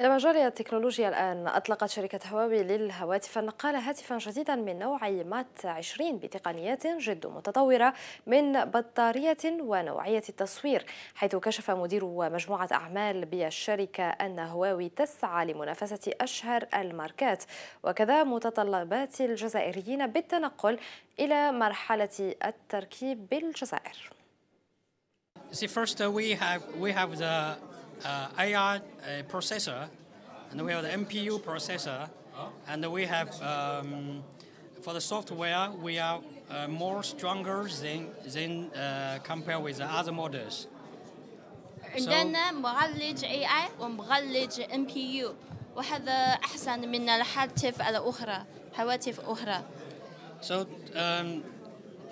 إلى مجال التكنولوجيا الآن أطلقت شركة هواوي للهواتف النقالة هاتفا جديدا من نوع مات 20 بتقنيات جد متطورة من بطارية ونوعية التصوير حيث كشف مدير مجموعة أعمال بالشركة أن هواوي تسعى لمنافسة أشهر الماركات وكذا متطلبات الجزائريين بالتنقل إلى مرحلة التركيب بالجزائر. See, first uh, we have we have the uh, AI uh, processor, and we have the NPU processor, and we have um, for the software we are uh, more stronger than than uh, compared with the other models. عندنا معالج اي اي ومعالج ام بي يو وهذا احسن من الهاتف الاخرى هواتف اخرى So um,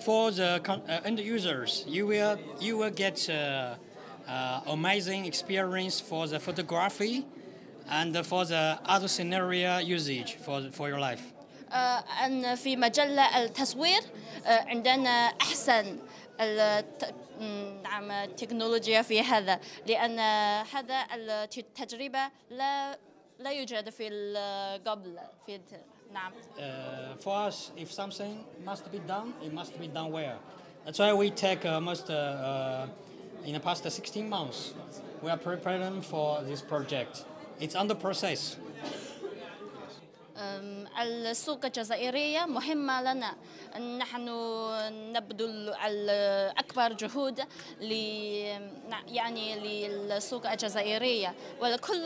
for the end users, you will you will get uh, uh, amazing experience for the photography and for the other scenario usage for for your life. آه، أن في مجال التصوير آه، عندنا أحسن الت- م، نعم التكنولوجيا في هذا لأن هذا التجربة لا لا يوجد في ال- قبل في الت- نعم Uh, for us, if something must be done, it must be done well. That's why we take almost uh, uh, in the past 16 months. We are preparing for this project. It's under process. السوق الجزائرية مهمة لنا نحن نبذل أكبر جهود يعني للسوق الجزائرية وكل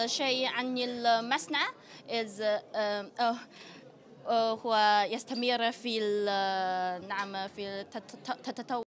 الشيء عن المصنع أه، أه، هو يستمر في نعم في التطور